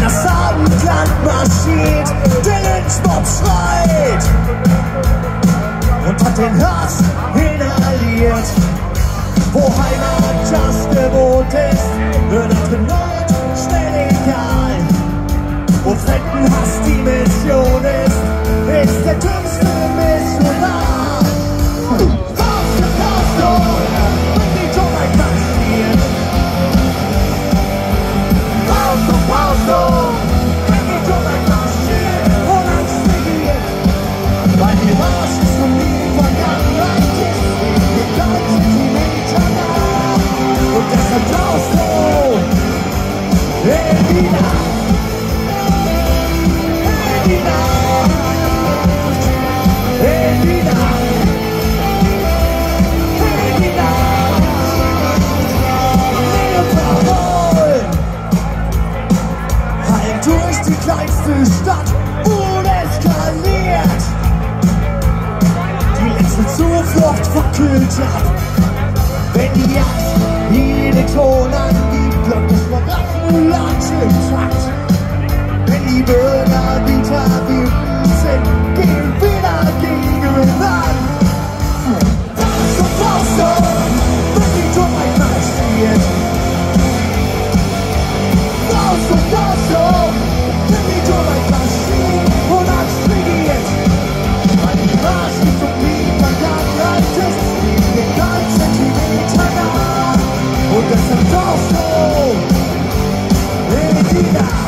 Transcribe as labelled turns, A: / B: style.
A: Das Abendland marschiert, der Linksmob schreit und hat den Hass inhaliert. Wo Heimat das gewohnt ist, wird das genommen. durch die kleinste Stadt und eskaliert. Die letzte Zuflucht verkühlt ab, wenn die Jagd jede Ton angibt, läuft das Verraten langsam Takt, wenn die Bürger die Descendance Medicina